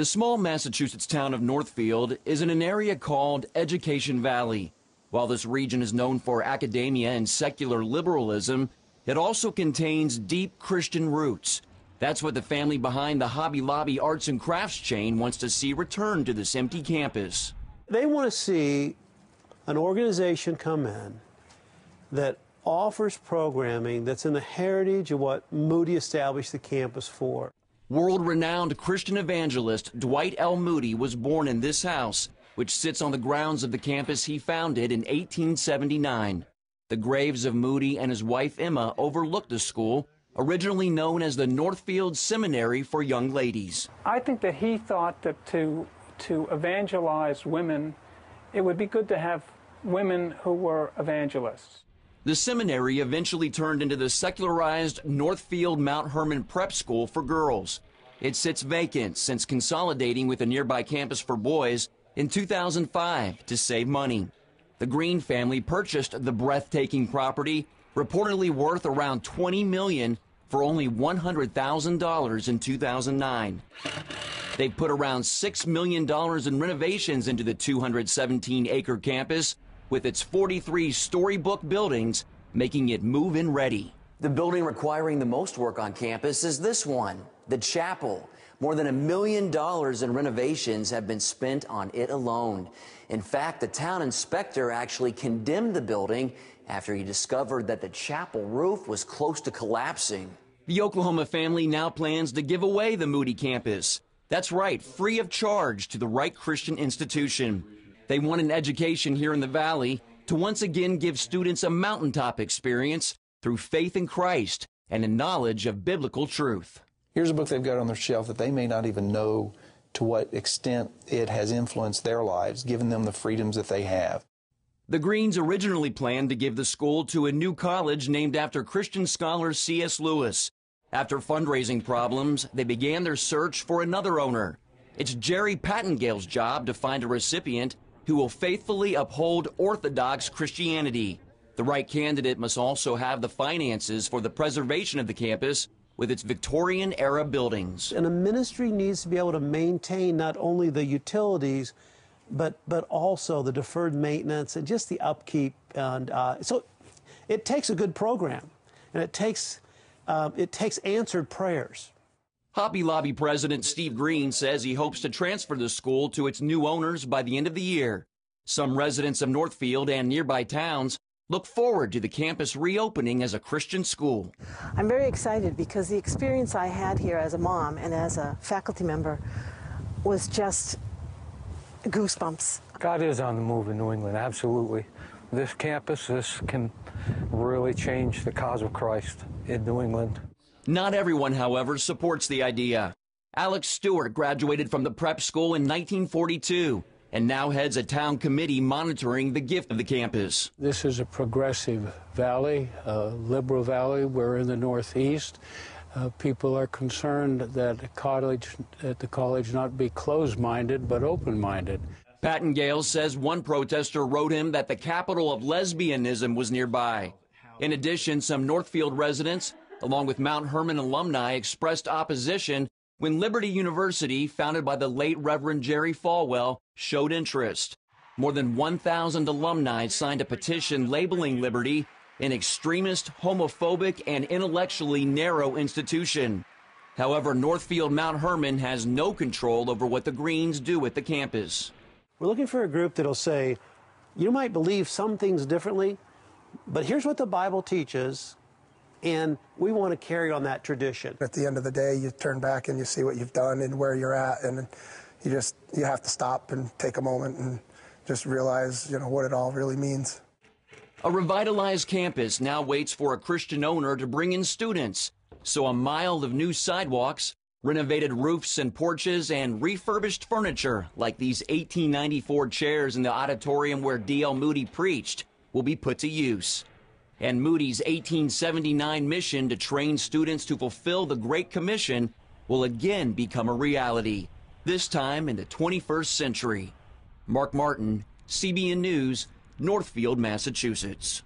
The small Massachusetts town of Northfield is in an area called Education Valley. While this region is known for academia and secular liberalism, it also contains deep Christian roots. That's what the family behind the Hobby Lobby Arts and Crafts chain wants to see return to this empty campus. They want to see an organization come in that offers programming that's in the heritage of what Moody established the campus for. World renowned Christian evangelist Dwight L. Moody was born in this house, which sits on the grounds of the campus he founded in 1879. The graves of Moody and his wife Emma overlook the school, originally known as the Northfield Seminary for Young Ladies. I think that he thought that to, to evangelize women, it would be good to have women who were evangelists. The seminary eventually turned into the secularized Northfield Mount Hermon Prep School for girls. It sits vacant since consolidating with a nearby campus for boys in 2005 to save money. The Green family purchased the breathtaking property, reportedly worth around 20 million for only $100,000 in 2009. They put around $6 million in renovations into the 217 acre campus with its 43 storybook buildings, making it move in ready. The building requiring the most work on campus is this one, the chapel. More than a million dollars in renovations have been spent on it alone. In fact, the town inspector actually condemned the building after he discovered that the chapel roof was close to collapsing. The Oklahoma family now plans to give away the Moody campus. That's right, free of charge to the right Christian institution. They want an education here in the Valley to once again give students a mountaintop experience through faith in Christ and a knowledge of biblical truth. Here's a book they've got on their shelf that they may not even know to what extent it has influenced their lives, given them the freedoms that they have. The Greens originally planned to give the school to a new college named after Christian scholar C.S. Lewis. After fundraising problems, they began their search for another owner. It's Jerry Pattengale's job to find a recipient who will faithfully uphold Orthodox Christianity. The right candidate must also have the finances for the preservation of the campus with its Victorian era buildings. And a ministry needs to be able to maintain not only the utilities, but, but also the deferred maintenance and just the upkeep. And uh, so it takes a good program and it takes, uh, it takes answered prayers. Hobby Lobby President Steve Green says he hopes to transfer the school to its new owners by the end of the year. Some residents of Northfield and nearby towns look forward to the campus reopening as a Christian school. I'm very excited because the experience I had here as a mom and as a faculty member was just goosebumps. God is on the move in New England, absolutely. This campus, this can really change the cause of Christ in New England. Not everyone, however, supports the idea. Alex Stewart graduated from the prep school in 1942 and now heads a town committee monitoring the gift of the campus. This is a progressive valley, a liberal valley. We're in the northeast. Uh, people are concerned that college, at the college not be closed-minded but open-minded. Pattengale says one protester wrote him that the capital of lesbianism was nearby. In addition, some Northfield residents along with Mount Hermon alumni, expressed opposition when Liberty University, founded by the late Reverend Jerry Falwell, showed interest. More than 1,000 alumni signed a petition labeling Liberty an extremist, homophobic, and intellectually narrow institution. However, Northfield Mount Hermon has no control over what the Greens do at the campus. We're looking for a group that'll say, you might believe some things differently, but here's what the Bible teaches, and we want to carry on that tradition. At the end of the day, you turn back and you see what you've done and where you're at, and you just you have to stop and take a moment and just realize, you know, what it all really means. A revitalized campus now waits for a Christian owner to bring in students. So a mile of new sidewalks, renovated roofs and porches, and refurbished furniture, like these 1894 chairs in the auditorium where D.L. Moody preached, will be put to use and Moody's 1879 mission to train students to fulfill the Great Commission will again become a reality, this time in the 21st century. Mark Martin, CBN News, Northfield, Massachusetts.